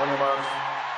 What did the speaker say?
One of us.